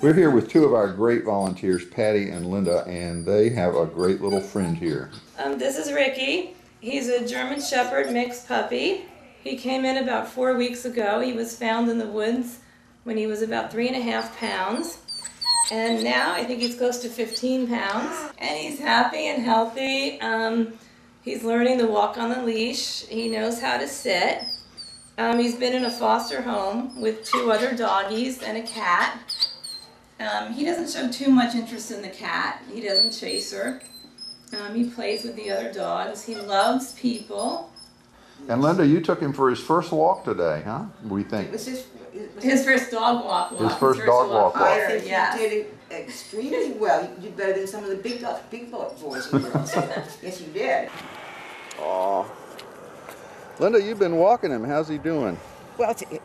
We're here with two of our great volunteers, Patty and Linda, and they have a great little friend here. Um, this is Ricky. He's a German Shepherd mixed puppy. He came in about four weeks ago. He was found in the woods when he was about three and a half pounds. And now I think he's close to 15 pounds. And he's happy and healthy. Um, he's learning to walk on the leash. He knows how to sit. Um, he's been in a foster home with two other doggies and a cat. Um, he doesn't show too much interest in the cat. He doesn't chase her. Um, he plays with the other dogs. He loves people. And Linda, you took him for his first walk today, huh? We think. Was this, was His first dog walk. walk. first dog walk walk. I think yes. you did it extremely well. You did better than some of the big dogs, big bo- boys and girls. yes, you did. Aw. Linda, you've been walking him. How's he doing? Well, it's, it,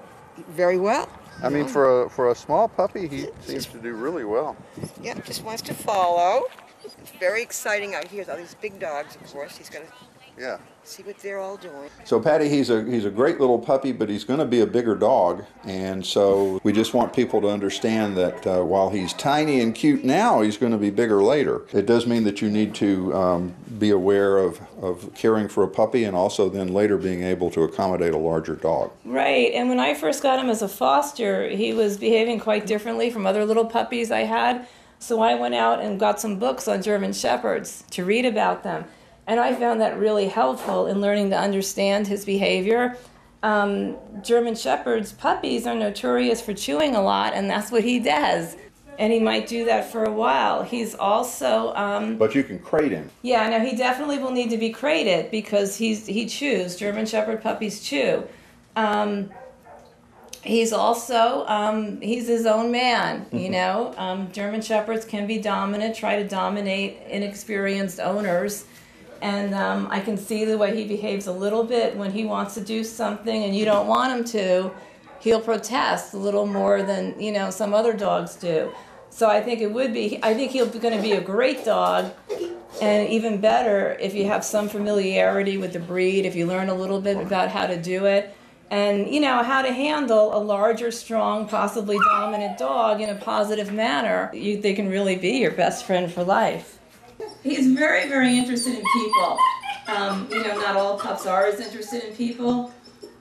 very well. I mean, for a, for a small puppy, he seems to do really well. Yeah, just wants to follow. It's very exciting out here. With all these big dogs, of course. He's got to Yeah. see what they're all doing. So Patty, he's a he's a great little puppy, but he's going to be a bigger dog, and so we just want people to understand that uh, while he's tiny and cute now, he's going to be bigger later. It does mean that you need to um, be aware of of caring for a puppy, and also then later being able to accommodate a larger dog. Right. And when I first got him as a foster, he was behaving quite differently from other little puppies I had. So I went out and got some books on German Shepherds to read about them. And I found that really helpful in learning to understand his behavior. Um, German Shepherds puppies are notorious for chewing a lot, and that's what he does. And he might do that for a while. He's also um, But you can crate him. yeah, no, he definitely will need to be crated because he's he chews. German Shepherd puppies chew. Um, he's also um, he's his own man. You know, um, German Shepherds can be dominant, try to dominate inexperienced owners. And um, I can see the way he behaves a little bit when he wants to do something and you don't want him to. He'll protest a little more than you know some other dogs do. So I think it would be. I think he'll going to be a great dog, and even better if you have some familiarity with the breed. If you learn a little bit about how to do it, and you know how to handle a larger, strong, possibly dominant dog in a positive manner, you, they can really be your best friend for life. He's very, very interested in people. Um, you know, not all pups are as interested in people.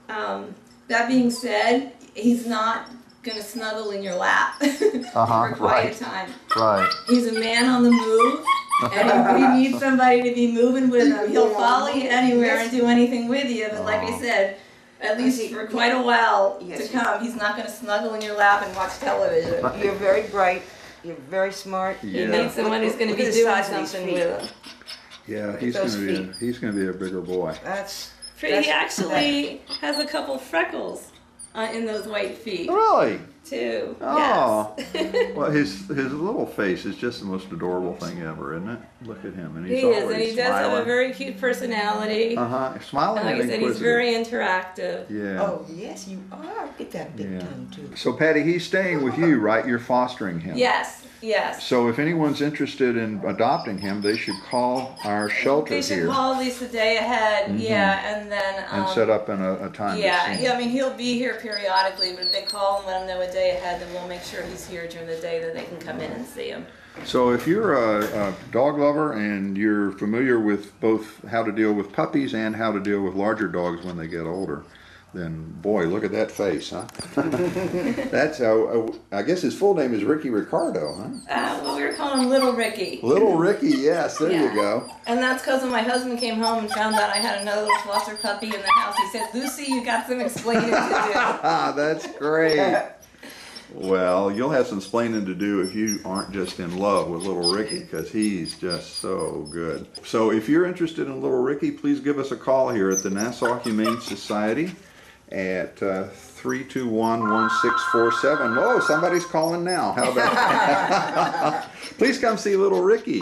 Um, that being said, he's not going to snuggle in your lap Uh-huh, for quite right. a time. Right. He's a man on the move, and if you need somebody to be moving with him, he'll follow you anywhere and do anything with you. But like I said, at least for quite a while Yes. to come, he's not going to snuggle in your lap and watch television. You're very bright. You're very smart. He Yeah. needs someone who's going to Look be the doing size of these something feet. with him. Yeah, he's going to be a, feet. he's going to be a bigger boy. That's He That's- actually has a couple freckles uh, in those white feet Really? too. Oh. Yes. Well, his his little face is just the most adorable thing ever, isn't it? Look at him, and he's he always is, and he does have a very cute personality. uh huh, smiling like I said, he's very interactive. yeah. oh yes, you are. Get that big Yeah. tongue too. So Patty, he's staying with you, right? You're fostering him. Yes, yes. So if anyone's interested in adopting him, they should call our shelter here. They should here call at least a day ahead, Mhm. yeah, and then um, and set up in a, a time. Yeah, yeah, I mean he'll be here periodically, but if they call and let him know a day ahead, then we'll make sure he's here during the day that they can come in and see him. So if you're a, a dog lover and you're familiar with both how to deal with puppies and how to deal with larger dogs when they get older, then boy, look at that face, huh? That's how. I guess his full name is Ricky Ricardo, huh? Uh, well, we were calling him Little Ricky, Little Ricky, yes, there Yeah. you go. and that's because when my husband came home and found out I had another little foster puppy in the house, he said, "Lucy, you got some explaining to do. that's great. Well, you'll have some explaining to do if you aren't just in love with Little Ricky because he's just so good. So, if you're interested in Little Ricky, please give us a call here at the Nassau Humane Society at uh, 321 1647. Oh, somebody's calling now. How about Please come see Little Ricky.